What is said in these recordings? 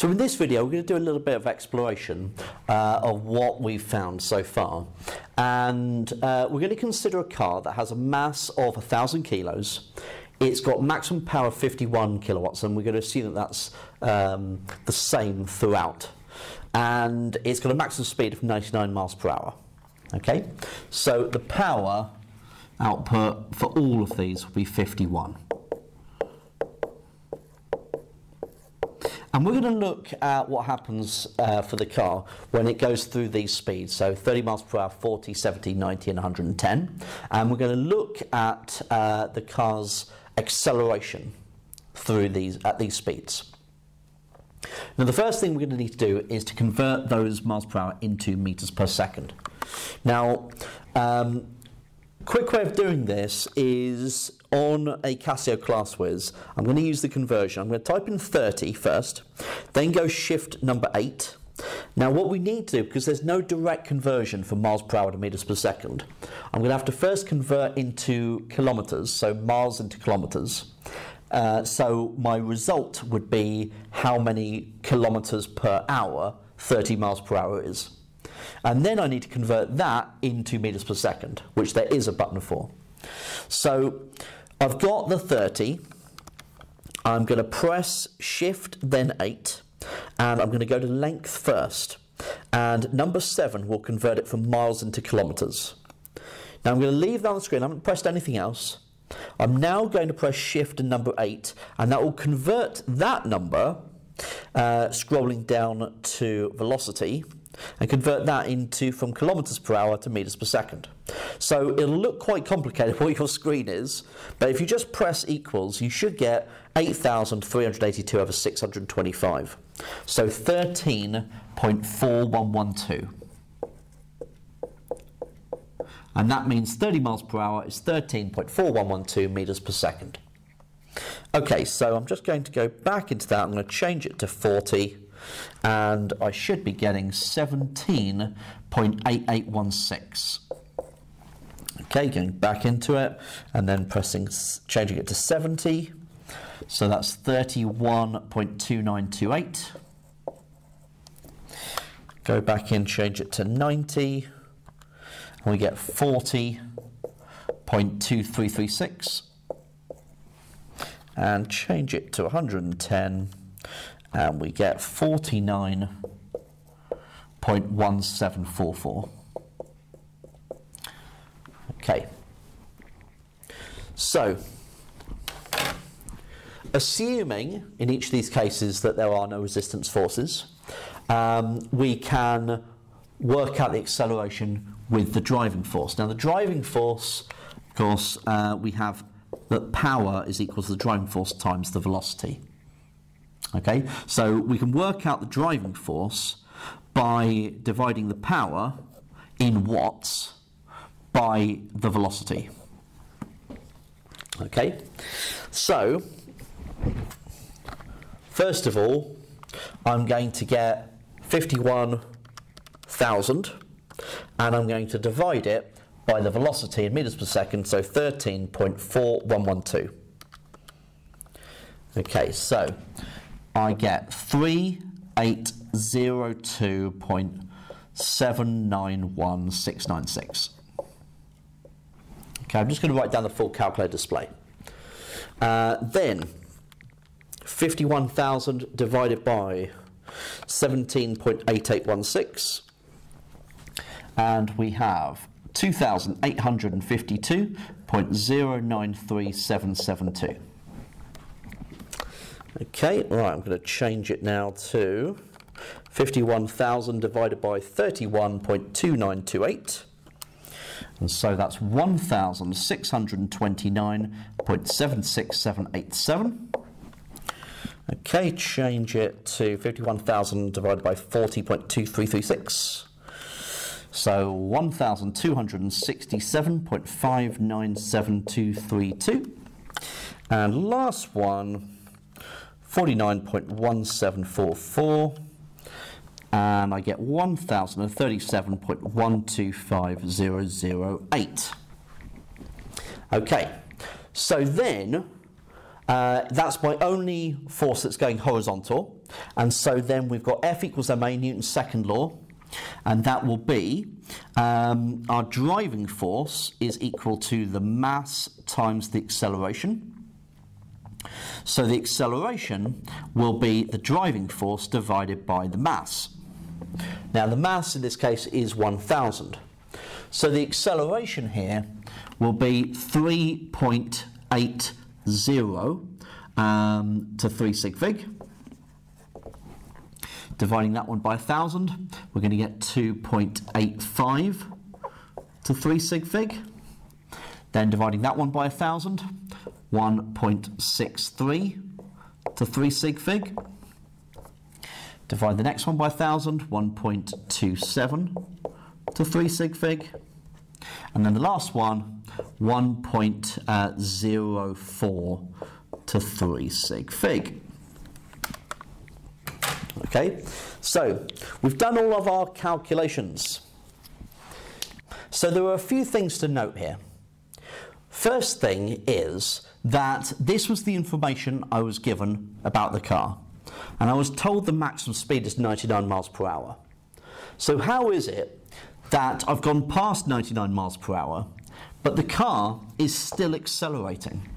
So in this video we're going to do a little bit of exploration uh, of what we've found so far. And uh, we're going to consider a car that has a mass of 1,000 kilos. It's got maximum power of 51 kilowatts and we're going to assume that that's um, the same throughout. And it's got a maximum speed of 99 miles per hour okay? So the power output for all of these will be 51 And we're going to look at what happens uh, for the car when it goes through these speeds. So 30 miles per hour, 40, 70, 90 and 110. And we're going to look at uh, the car's acceleration through these at these speeds. Now the first thing we're going to need to do is to convert those miles per hour into meters per second. Now, um, quick way of doing this is on a Casio ClassWiz, I'm going to use the conversion. I'm going to type in 30 first, then go shift number 8. Now what we need to do, because there's no direct conversion from miles per hour to meters per second, I'm going to have to first convert into kilometers, so miles into kilometers. Uh, so my result would be how many kilometers per hour 30 miles per hour is. And then I need to convert that into meters per second, which there is a button for. So I've got the 30. I'm going to press shift then 8 and I'm going to go to length first and number 7 will convert it from miles into kilometres. Now I'm going to leave that on the screen, I haven't pressed anything else. I'm now going to press shift and number 8 and that will convert that number uh, scrolling down to velocity and convert that into from kilometers per hour to meters per second. So it'll look quite complicated what your screen is, but if you just press equals, you should get 8,382 over 625. So 13.4112. And that means 30 miles per hour is 13.4112 meters per second. Okay, so I'm just going to go back into that. I'm going to change it to 40 and I should be getting 17.8816. Okay, going back into it and then pressing, changing it to 70. So that's 31.2928. Go back in, change it to 90, and we get 40.2336. And change it to 110 and we get 49.1744. Okay. So, assuming in each of these cases that there are no resistance forces, um, we can work out the acceleration with the driving force. Now, the driving force, of course, uh, we have that power is equal to the driving force times the velocity. Okay, so we can work out the driving force by dividing the power in watts by the velocity. Okay, so first of all, I'm going to get 51,000 and I'm going to divide it by the velocity in meters per second, so 13.4112. Okay, so I get 3802.791696. Okay, I'm just going to write down the full calculator display. Uh, then 51,000 divided by 17.8816 and we have 2,852.093772. Okay, right, I'm going to change it now to 51,000 divided by 31.2928. And so that's 1,629.76787. Okay, change it to 51,000 divided by 40.2336. So 1,267.597232. And last one, 49.1744 and I get 1037.125008. Okay, so then uh, that's my only force that's going horizontal. And so then we've got F equals ma, Newton's second law. And that will be um, our driving force is equal to the mass times the acceleration. So the acceleration will be the driving force divided by the mass. Now the mass in this case is 1000. So the acceleration here will be 3.80 um, to 3 sig fig. Dividing that one by 1,000, we're going to get 2.85 to 3 sig fig. Then dividing that one by 1,000, 1.63 to 3 sig fig. Divide the next one by 1,000, 1.27 to 3 sig fig. And then the last one, 1.04 to 3 sig fig. Okay, so we've done all of our calculations. So there are a few things to note here. First thing is that this was the information I was given about the car. And I was told the maximum speed is 99 miles per hour. So how is it that I've gone past 99 miles per hour, but the car is still accelerating?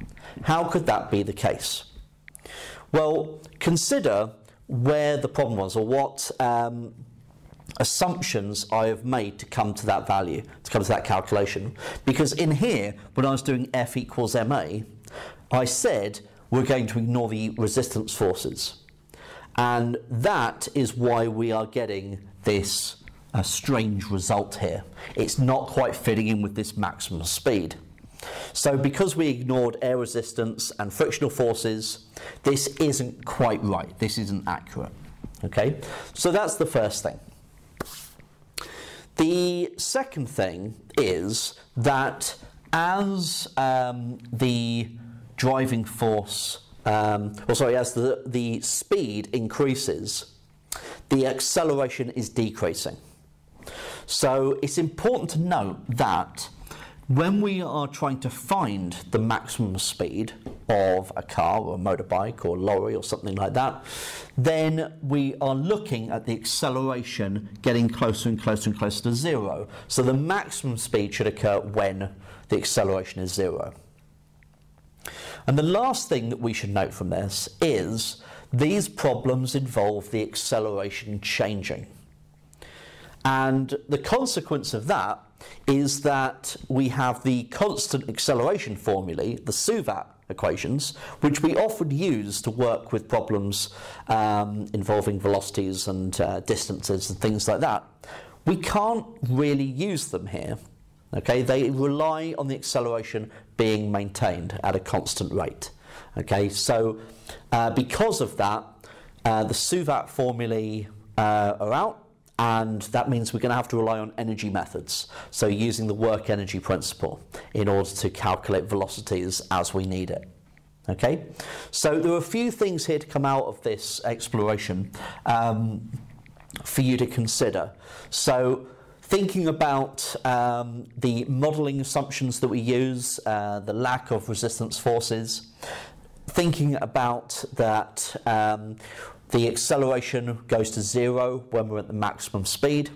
How could that be the case? Well, consider where the problem was or what um, assumptions I have made to come to that value, to come to that calculation. Because in here, when I was doing F equals ma, I said we're going to ignore the resistance forces. And that is why we are getting this uh, strange result here. It's not quite fitting in with this maximum speed. So because we ignored air resistance and frictional forces, this isn't quite right. This isn't accurate. Okay, so that's the first thing. The second thing is that as um, the driving force, um, or sorry, as the, the speed increases, the acceleration is decreasing. So it's important to note that when we are trying to find the maximum speed of a car or a motorbike or lorry or something like that, then we are looking at the acceleration getting closer and closer and closer to zero. So the maximum speed should occur when the acceleration is zero. And the last thing that we should note from this is these problems involve the acceleration changing. And the consequence of that is that we have the constant acceleration formulae, the Suvat equations, which we often use to work with problems um, involving velocities and uh, distances and things like that. We can't really use them here. Okay, they rely on the acceleration being maintained at a constant rate. Okay, so uh, because of that, uh, the Suvat formulae uh, are out and that means we're going to have to rely on energy methods. So using the work energy principle in order to calculate velocities as we need it. Okay, so there are a few things here to come out of this exploration um, for you to consider. So thinking about um, the modelling assumptions that we use, uh, the lack of resistance forces, thinking about that um, the acceleration goes to zero when we're at the maximum speed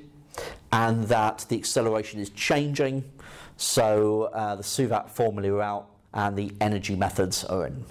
and that the acceleration is changing. So uh, the Suvat formula are out and the energy methods are in.